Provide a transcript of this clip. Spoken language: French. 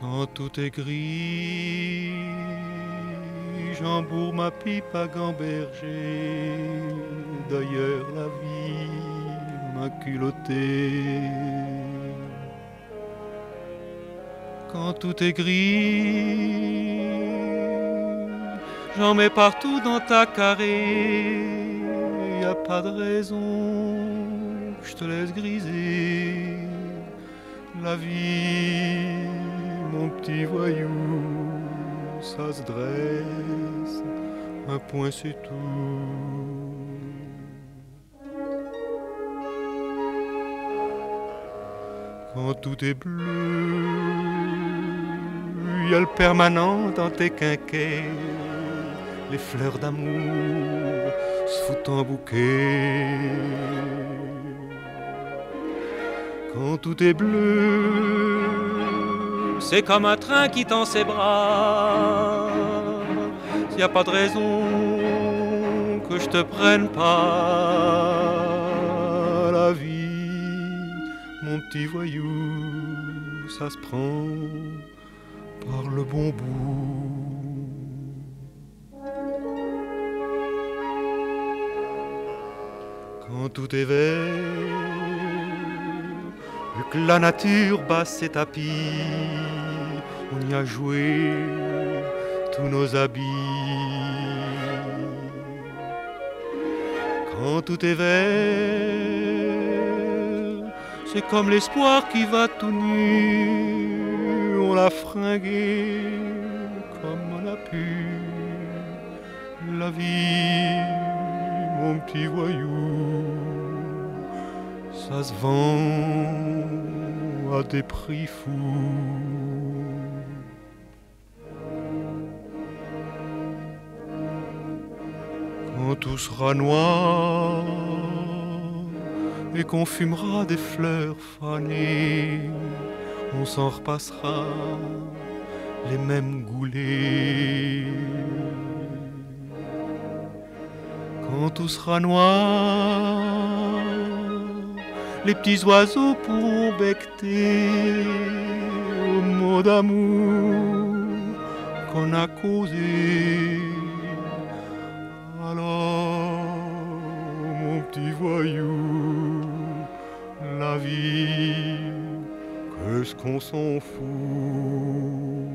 Quand tout est gris, j'embourre ma pipe à gamberger. D'ailleurs, la vie m'a culotté. Quand tout est gris, j'en mets partout dans ta carrée. Y a pas de raison je te laisse griser. La vie, mon petit voyou, ça se dresse. Un point c'est tout. Quand tout est bleu, y a le permanent dans tes quinquets. Les fleurs d'amour se foutent en bouquet. Quand tout est bleu, c'est comme un train qui tend ses bras. Y a pas de raison que je te prenne pas la vie, mon petit voyou, ça se prend par le bon bout. Quand tout est vert, que la nature bat ses tapis, on y a joué tous nos habits. Quand tout est vert, c'est comme l'espoir qui va tout nu. On l'a fringué comme on a pu. La vie, mon petit voyou, ça se vend à des prix fous. Quand tout sera noir et qu'on fumera des fleurs fanées, on s'en repassera les mêmes goulets. Quand tout sera noir, les petits oiseaux pourront becter au mot d'amour qu'on a causé. Alors, mon petit voyou, la vie, qu'est-ce qu'on s'en fout?